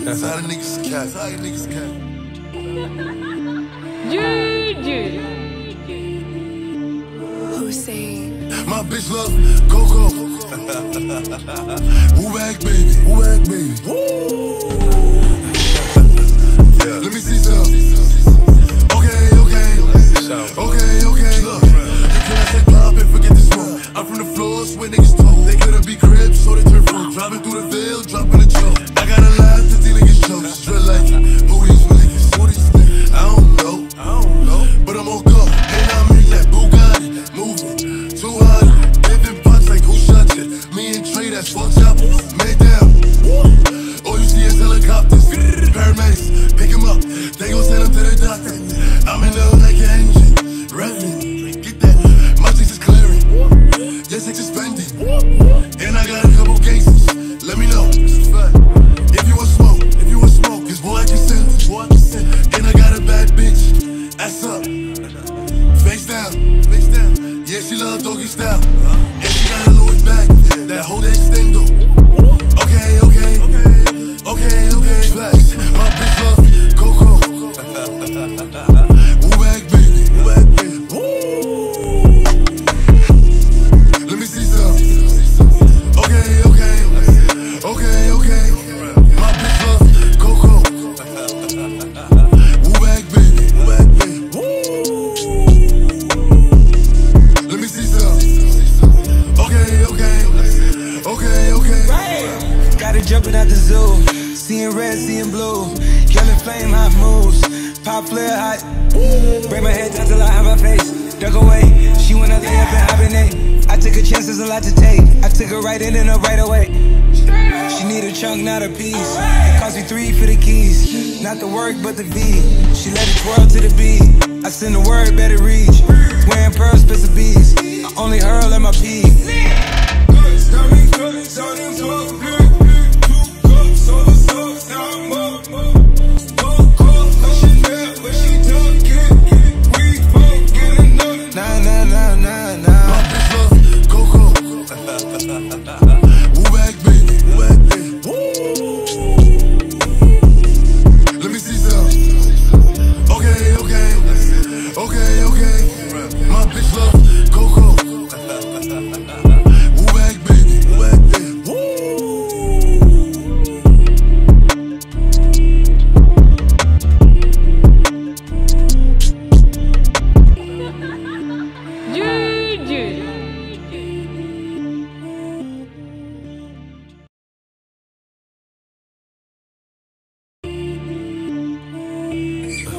That's how the niggas cat. That's how the niggas cat. Juju. Hussein. My bitch love Coco. Who back, baby? Who back, baby? yeah. Fuck. Made down. All you see is helicopters. Paramedics. Pick him up. They gon' send him to the doctor. I'm in the hood like an engine. Revving. Get that. My chicks is clearing. Yes, it's suspended. And I got a couple cases. Let me know. If you want smoke, if you want smoke, cause boy I can send. And I got a bad bitch. Ass up. Face down. Face down. Yeah, she love doggy style. Back, baby. Let me see some. Okay, okay. Okay, okay. My Coco. Back, baby. Let me see some. Okay, okay. Okay, okay. Got it jumping out the zoo. Seeing red, seeing blue. Yelling flame, hot moves. Pop flare, hot. Break my head down till I have my face. Duck away. She wanna lay up and hibernate. I took a chance, there's a lot to take. I took her right in and her right away. She need a chunk, not a piece. It cost me three for the keys. Not the work, but the V. She let it twirl to the beat. I send the word, better reach. Wearing pearls, bits of bees. I only hurl at my pee.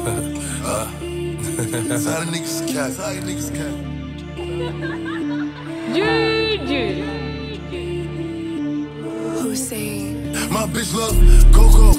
That's how the niggas cat. That's niggas cat. Juju. Hussein. My bitch love Coco.